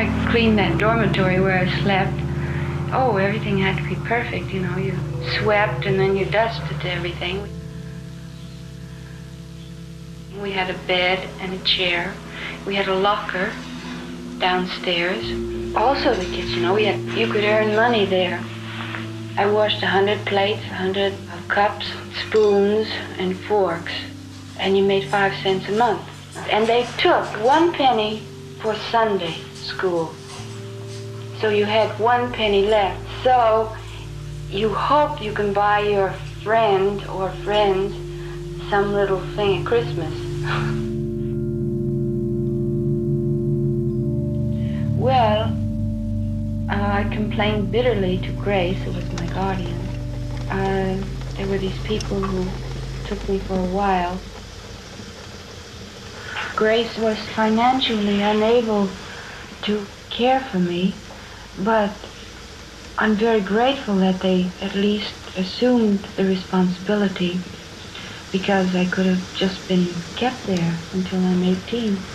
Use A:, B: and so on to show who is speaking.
A: I cleaned that dormitory where I slept. Oh, everything had to be perfect, you know. You swept and then you dusted everything. We had a bed and a chair. We had a locker downstairs. Also the kitchen. Oh, we had, you could earn money there. I washed a hundred plates, a hundred cups, spoons, and forks, and you made five cents a month. And they took one penny for Sunday school. So you had one penny left. So you hope you can buy your friend or friends some little thing at Christmas. well, uh, I complained bitterly to Grace, who was my guardian. Uh, there were these people who took me for a while. Grace was financially unable to care for me, but I'm very grateful that they at least assumed the responsibility because I could have just been kept there until I'm 18.